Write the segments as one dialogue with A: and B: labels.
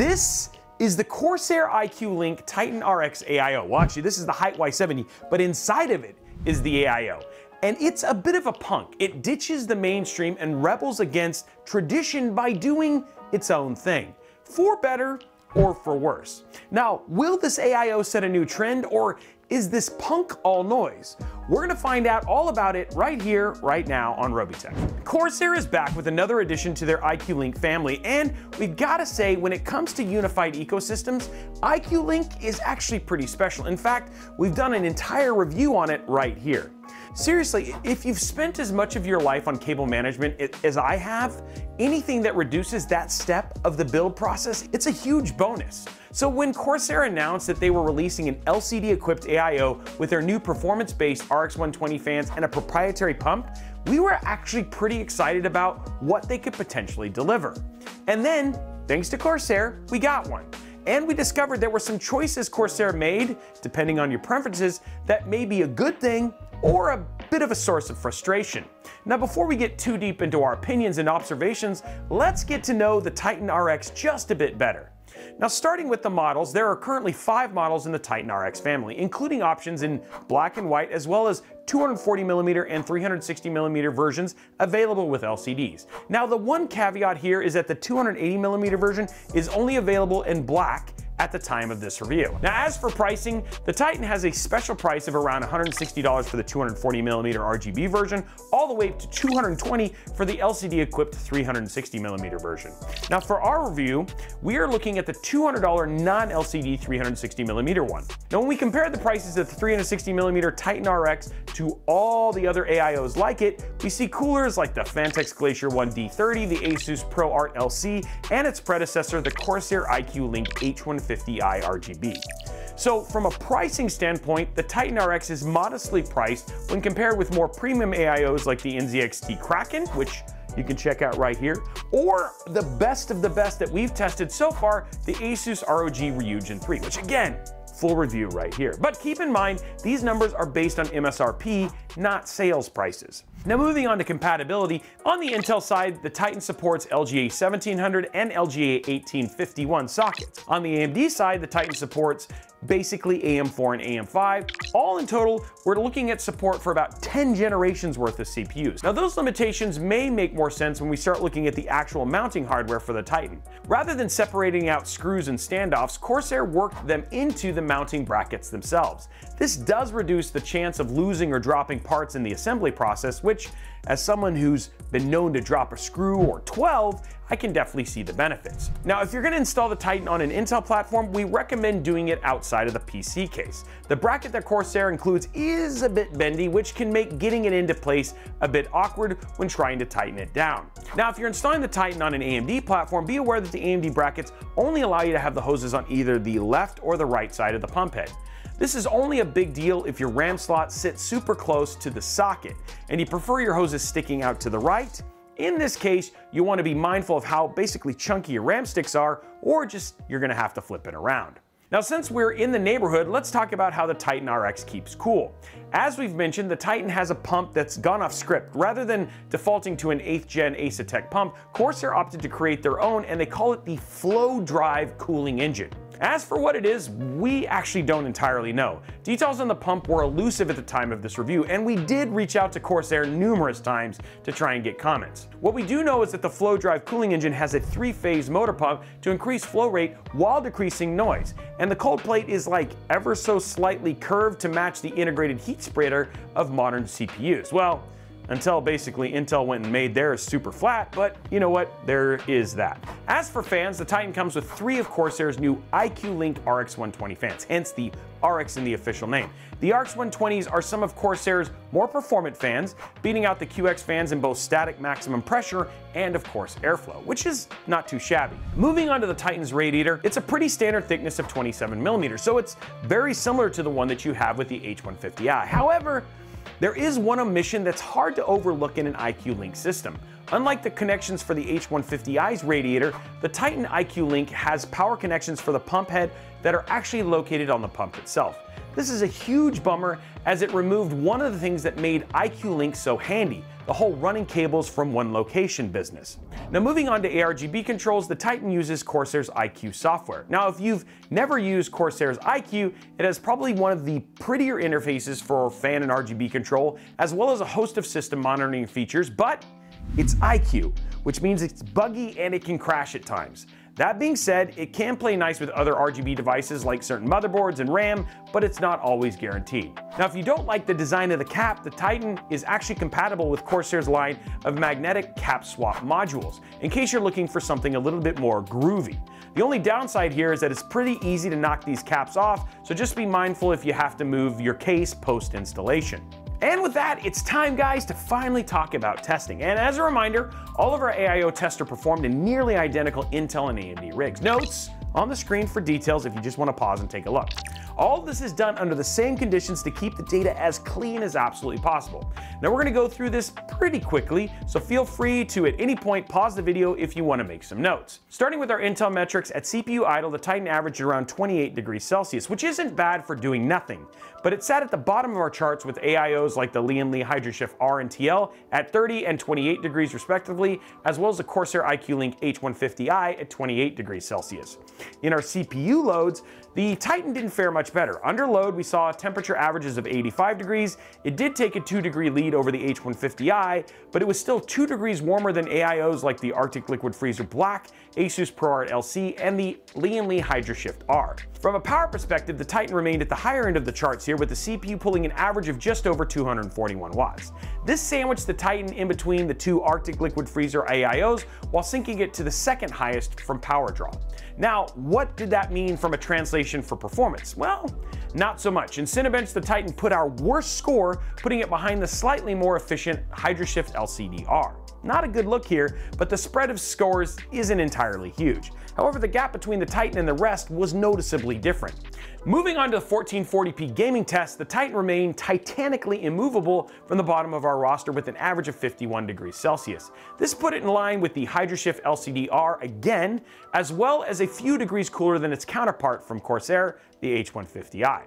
A: This is the Corsair iCUE Link Titan RX AIO. Well, actually, this is the Hyte Y70, but inside of it is the AIO. And it's a bit of a punk. It ditches the mainstream and rebels against tradition by doing its own thing, for better or for worse. Now, will this AIO set a new trend, or is this punk all noise? We're gonna find out all about it right here, right now on Robeytech. Corsair is back with another addition to their iCUE Link family, and we've gotta say, when it comes to unified ecosystems, iCUE Link is actually pretty special. In fact, we've done an entire review on it right here. Seriously, if you've spent as much of your life on cable management as I have, anything that reduces that step of the build process, it's a huge bonus. So when Corsair announced that they were releasing an LCD-equipped AIO with their new performance-based RX120 fans and a proprietary pump, we were actually pretty excited about what they could potentially deliver. And then, thanks to Corsair, we got one. And we discovered there were some choices Corsair made, depending on your preferences, that may be a good thing or a bit of a source of frustration. Now, before we get too deep into our opinions and observations, let's get to know the Titan RX just a bit better. Now starting with the models, there are currently five models in the Titan RX family, including options in black and white as well as 240mm and 360mm versions available with LCDs. Now the one caveat here is that the 280mm version is only available in black at the time of this review. Now, as for pricing, the Titan has a special price of around $160 for the 240 millimeter RGB version, all the way up to 220 for the LCD equipped 360 millimeter version. Now for our review, we are looking at the $200 non-LCD 360 millimeter one. Now when we compare the prices of the 360 millimeter Titan RX to all the other AIOs like it, we see coolers like the Phanteks Glacier 1D30, the Asus ProArt LC, and its predecessor, the Corsair iCUE Link H150 450i RGB. So from a pricing standpoint, the Titan RX is modestly priced when compared with more premium AIOs like the NZXT Kraken, which you can check out right here, or the best of the best that we've tested so far, the Asus ROG Ryujin 3, which again, full review right here. But keep in mind, these numbers are based on MSRP, not sales prices. Now moving on to compatibility, on the Intel side, the Titan supports LGA 1700 and LGA 1851 sockets. On the AMD side, the Titan supports basically AM4 and AM5. All in total, we're looking at support for about 10 generations worth of CPUs. Now those limitations may make more sense when we start looking at the actual mounting hardware for the Titan. Rather than separating out screws and standoffs, Corsair worked them into the mounting brackets themselves. This does reduce the chance of losing or dropping parts in the assembly process, which, as someone who's been known to drop a screw or 12, I can definitely see the benefits. Now, if you're gonna install the Titan on an Intel platform, we recommend doing it outside of the PC case. The bracket that Corsair includes is a bit bendy, which can make getting it into place a bit awkward when trying to tighten it down. Now, if you're installing the Titan on an AMD platform, be aware that the AMD brackets only allow you to have the hoses on either the left or the right side of the pump head. This is only a big deal if your RAM slot sits super close to the socket and you prefer your hoses sticking out to the right. In this case, you want to be mindful of how basically chunky your RAM sticks are or just you're going to have to flip it around. Now, since we're in the neighborhood, let's talk about how the Titan RX keeps cool. As we've mentioned, the Titan has a pump that's gone off script. Rather than defaulting to an 8th gen Asetek pump, Corsair opted to create their own and they call it the Flow Drive cooling engine. As for what it is, we actually don't entirely know. Details on the pump were elusive at the time of this review, and we did reach out to Corsair numerous times to try and get comments. What we do know is that the Flow Drive cooling engine has a three-phase motor pump to increase flow rate while decreasing noise, and the cold plate is like ever so slightly curved to match the integrated heat spreader of modern CPUs. Well, until basically Intel went and made theirs super flat, but you know what, there is that. As for fans, the Titan comes with three of Corsair's new iCUE-Link RX120 fans, hence the RX in the official name. The RX120s are some of Corsair's more performant fans, beating out the QX fans in both static maximum pressure and of course airflow, which is not too shabby. Moving on to the Titan's Radiator, it's a pretty standard thickness of 27 millimeters, so it's very similar to the one that you have with the H150i. However, there is one omission that's hard to overlook in an iCUE Link system. Unlike the connections for the H150i's radiator, the Titan iCUE Link has power connections for the pump head that are actually located on the pump itself. This is a huge bummer as it removed one of the things that made iCUE Link so handy, the whole running cables from one location business. Now moving on to ARGB controls, the Titan uses Corsair's iCUE software. Now if you've never used Corsair's iCUE, it has probably one of the prettier interfaces for fan and RGB control, as well as a host of system monitoring features, but it's iCUE, which means it's buggy and it can crash at times. That being said, it can play nice with other RGB devices like certain motherboards and RAM, but it's not always guaranteed. Now, if you don't like the design of the cap, the Titan is actually compatible with Corsair's line of magnetic cap swap modules, in case you're looking for something a little bit more groovy. The only downside here is that it's pretty easy to knock these caps off, so just be mindful if you have to move your case post-installation. And with that, it's time, guys, to finally talk about testing. And as a reminder, all of our AIO tests are performed in nearly identical Intel and AMD rigs. Notes on the screen for details if you just want to pause and take a look. All this is done under the same conditions to keep the data as clean as absolutely possible. Now we're gonna go through this pretty quickly, so feel free to at any point pause the video if you wanna make some notes. Starting with our Intel metrics, at CPU idle, the Titan averaged around 28 degrees Celsius, which isn't bad for doing nothing, but it sat at the bottom of our charts with AIOs like the Lian Li HydroShift R and TL at 30 and 28 degrees respectively, as well as the Corsair iCUE Link H150i at 28 degrees Celsius. In our CPU loads, the Titan didn't fare much much better. Under load, we saw temperature averages of 85 degrees. It did take a two degree lead over the H150i, but it was still two degrees warmer than AIOs like the Arctic Liquid Freezer Black Asus ProArt LC, and the Lee & Lee HydroShift R. From a power perspective, the Titan remained at the higher end of the charts here with the CPU pulling an average of just over 241 watts. This sandwiched the Titan in between the two Arctic Liquid Freezer AIOs while sinking it to the second highest from power draw. Now, what did that mean from a translation for performance? Well, not so much. In Cinebench, the Titan put our worst score, putting it behind the slightly more efficient HydroShift LCDR. Not a good look here, but the spread of scores isn't entirely entirely huge. However, the gap between the Titan and the rest was noticeably different. Moving on to the 1440p gaming test, the Titan remained titanically immovable from the bottom of our roster with an average of 51 degrees Celsius. This put it in line with the HydroShift LCD-R again, as well as a few degrees cooler than its counterpart from Corsair, the H150i.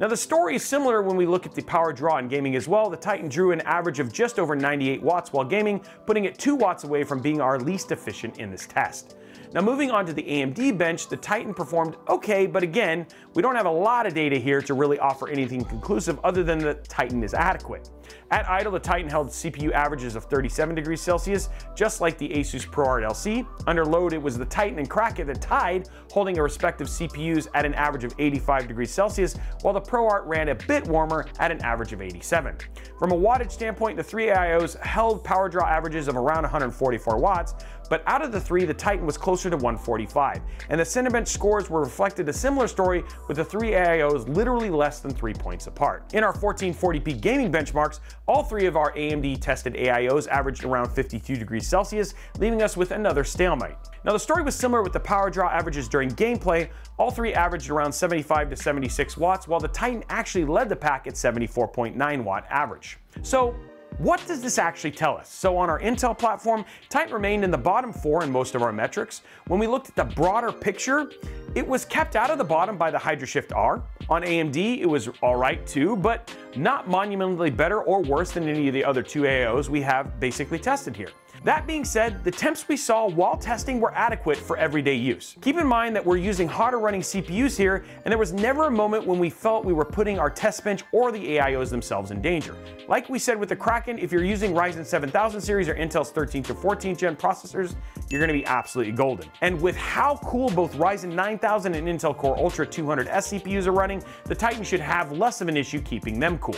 A: Now the story is similar when we look at the power draw in gaming as well. The Titan drew an average of just over 98 watts while gaming, putting it 2 watts away from being our least efficient in this test. Now moving on to the AMD bench, the Titan performed okay, but again, we don't have a lot of data here to really offer anything conclusive other than that Titan is adequate. At idle, the Titan held CPU averages of 37 degrees Celsius, just like the Asus ProArt LC. Under load, it was the Titan and Kraken that tied, holding their respective CPUs at an average of 85 degrees Celsius, while the ProArt ran a bit warmer at an average of 87. From a wattage standpoint, the three AIOs held power draw averages of around 144 watts, but out of the three, the Titan was closer to 145, and the Cinebench scores were reflected a similar story with the three AIOs literally less than three points apart. In our 1440p gaming benchmarks, all three of our AMD tested AIOs averaged around 52 degrees Celsius, leaving us with another stalemate. Now the story was similar with the power draw averages during gameplay, all three averaged around 75 to 76 watts, while the Titan actually led the pack at 74.9 watt average. So what does this actually tell us? So on our Intel platform, Titan remained in the bottom four in most of our metrics. When we looked at the broader picture, it was kept out of the bottom by the HydroShift R. On AMD, it was all right too, but not monumentally better or worse than any of the other two AOs we have basically tested here. That being said, the temps we saw while testing were adequate for everyday use. Keep in mind that we're using hotter running CPUs here, and there was never a moment when we felt we were putting our test bench or the AIOs themselves in danger. Like we said with the Kraken, if you're using Ryzen 7000 series or Intel's 13th or 14th gen processors, you're gonna be absolutely golden. And with how cool both Ryzen 9000 and Intel Core Ultra 200S CPUs are running, the Titan should have less of an issue keeping them cool.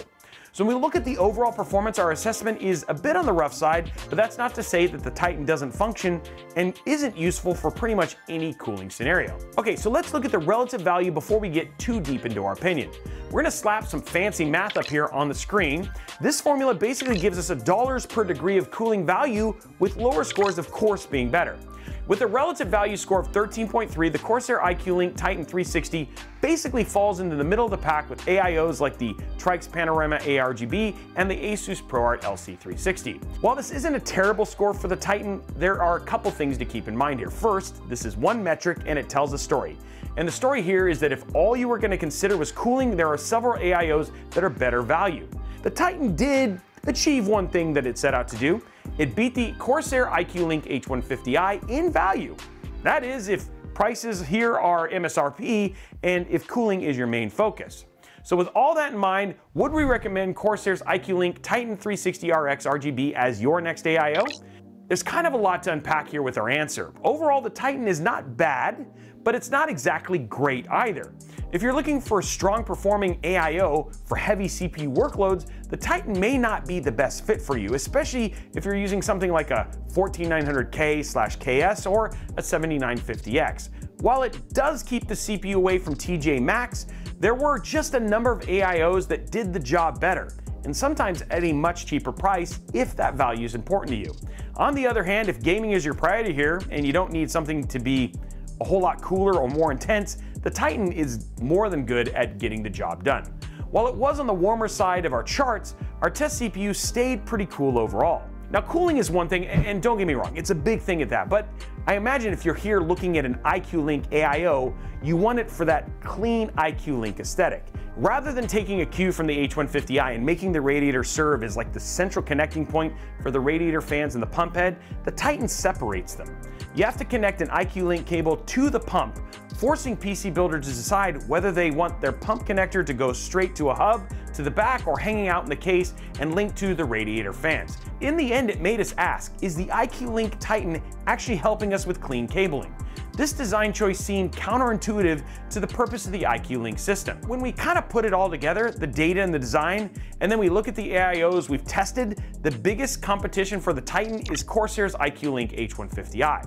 A: So when we look at the overall performance, our assessment is a bit on the rough side, but that's not to say that the Titan doesn't function and isn't useful for pretty much any cooling scenario. Okay, so let's look at the relative value before we get too deep into our opinion. We're gonna slap some fancy math up here on the screen. This formula basically gives us a dollars per degree of cooling value with lower scores of course being better. With a relative value score of 13.3, the Corsair iCUE Link Titan 360 basically falls into the middle of the pack with AIOs like the Tryx Panorama ARGB and the Asus ProArt LC360. While this isn't a terrible score for the Titan, there are a couple things to keep in mind here. First, this is one metric and it tells a story. And the story here is that if all you were going to consider was cooling, there are several AIOs that are better value. The Titan did achieve one thing that it set out to do. It beat the Corsair iCUE Link H150i in value. That is, if prices here are MSRP and if cooling is your main focus. So with all that in mind, would we recommend Corsair's iCUE Link Titan 360 RX RGB as your next AIO? There's kind of a lot to unpack here with our answer. Overall, the Titan is not bad, but it's not exactly great either. If you're looking for a strong performing AIO for heavy CPU workloads, the Titan may not be the best fit for you, especially if you're using something like a 14900K/KS or a 7950X. While it does keep the CPU away from TjMax, there were just a number of AIOs that did the job better and sometimes at a much cheaper price if that value is important to you. On the other hand, if gaming is your priority here and you don't need something to be a whole lot cooler or more intense, the Titan is more than good at getting the job done. While it was on the warmer side of our charts, our test CPU stayed pretty cool overall. Now cooling is one thing, and don't get me wrong, it's a big thing at that, but I imagine if you're here looking at an iCUE Link AIO, you want it for that clean iCUE Link aesthetic. Rather than taking a cue from the H150i and making the radiator serve as like the central connecting point for the radiator fans and the pump head, the Titan separates them. You have to connect an iCUE Link cable to the pump forcing PC builders to decide whether they want their pump connector to go straight to a hub, to the back, or hanging out in the case and linked to the radiator fans. In the end, it made us ask, is the iCUE Link Titan actually helping us with clean cabling? This design choice seemed counterintuitive to the purpose of the iCUE Link system. When we kind of put it all together, the data and the design, and then we look at the AIOs we've tested, the biggest competition for the Titan is Corsair's iCUE Link H150i.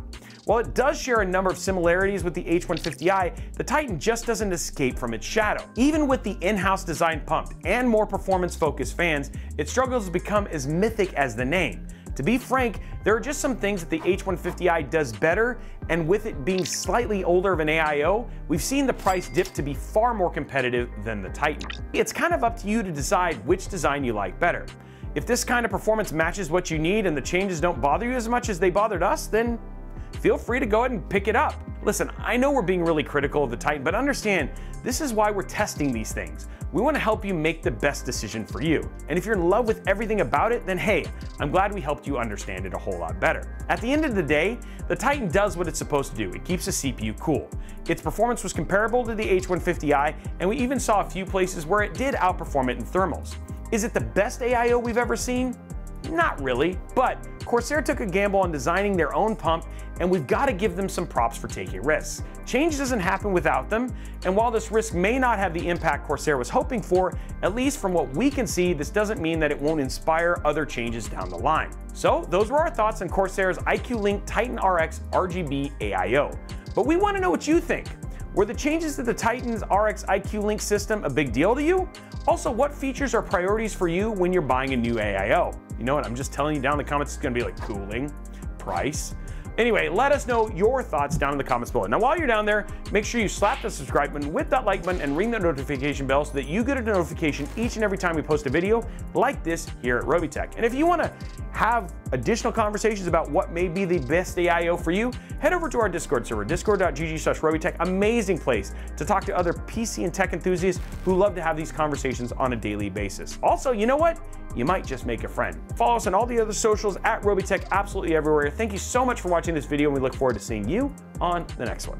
A: While it does share a number of similarities with the H150i, the Titan just doesn't escape from its shadow. Even with the in-house design pump and more performance-focused fans, it struggles to become as mythic as the name. To be frank, there are just some things that the H150i does better, and with it being slightly older of an AIO, we've seen the price dip to be far more competitive than the Titan. It's kind of up to you to decide which design you like better. If this kind of performance matches what you need and the changes don't bother you as much as they bothered us, then feel free to go ahead and pick it up. Listen, I know we're being really critical of the Titan, but understand this is why we're testing these things. We want to help you make the best decision for you. And if you're in love with everything about it, then hey, I'm glad we helped you understand it a whole lot better. At the end of the day, the Titan does what it's supposed to do. It keeps the CPU cool. Its performance was comparable to the H150i, and we even saw a few places where it did outperform it in thermals. Is it the best AIO we've ever seen? Not really, but Corsair took a gamble on designing their own pump, and we've got to give them some props for taking risks. Change doesn't happen without them, and while this risk may not have the impact Corsair was hoping for, at least from what we can see, this doesn't mean that it won't inspire other changes down the line. So those were our thoughts on Corsair's iCUE Link Titan RX RGB AIO. But we want to know what you think. Were the changes to the Titan's RX iCUE Link system a big deal to you? Also, what features are priorities for you when you're buying a new AIO? You know what? I'm just telling you down in the comments, it's gonna be like cooling, price. Anyway, let us know your thoughts down in the comments below. Now, while you're down there, make sure you slap the subscribe button with that like button and ring that notification bell so that you get a notification each and every time we post a video like this here at Robeytech. And if you wanna have additional conversations about what may be the best AIO for you, head over to our Discord server, discord.gg slash Robeytech. Amazing place to talk to other PC and tech enthusiasts who love to have these conversations on a daily basis. Also, you know what? You might just make a friend. Follow us on all the other socials at Robeytech, absolutely everywhere. Thank you so much for watching this video, and we look forward to seeing you on the next one.